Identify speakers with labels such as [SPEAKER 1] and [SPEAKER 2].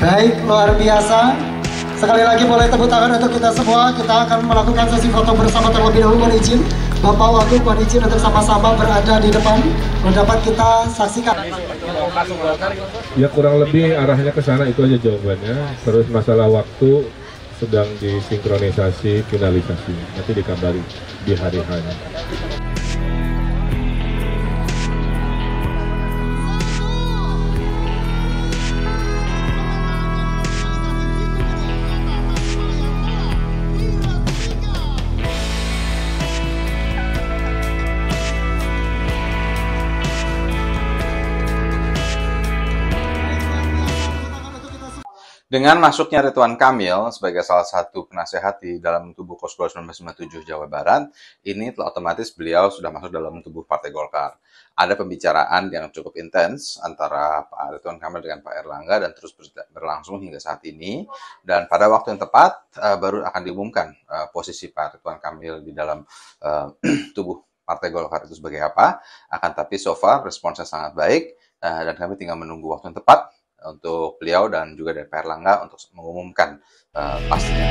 [SPEAKER 1] Baik, luar biasa. Sekali lagi boleh tepuk tangan untuk kita semua. Kita akan melakukan sesi foto bersama terlebih dahulu. Mohon izin, Bapak Wagub, mohon izin untuk sama-sama berada di depan. Mendapat kita saksikan.
[SPEAKER 2] Ya kurang lebih arahnya ke sana itu aja jawabannya. Terus masalah waktu sedang disinkronisasi finalisasi. Nanti dikabari di hari hanya.
[SPEAKER 3] Dengan masuknya Ridwan Kamil sebagai salah satu penasehat di dalam tubuh Kosgol 1997 Jawa Barat, ini telah otomatis beliau sudah masuk dalam tubuh Partai Golkar. Ada pembicaraan yang cukup intens antara Pak Ridwan Kamil dengan Pak Erlangga dan terus berlangsung hingga saat ini. Dan pada waktu yang tepat uh, baru akan diumumkan uh, posisi Pak Ridwan Kamil di dalam uh, tubuh Partai Golkar itu sebagai apa. Akan tapi so far responsnya sangat baik dan kami tinggal menunggu waktu yang tepat untuk beliau dan juga dari Pak Erlangga untuk mengumumkan uh, pastinya.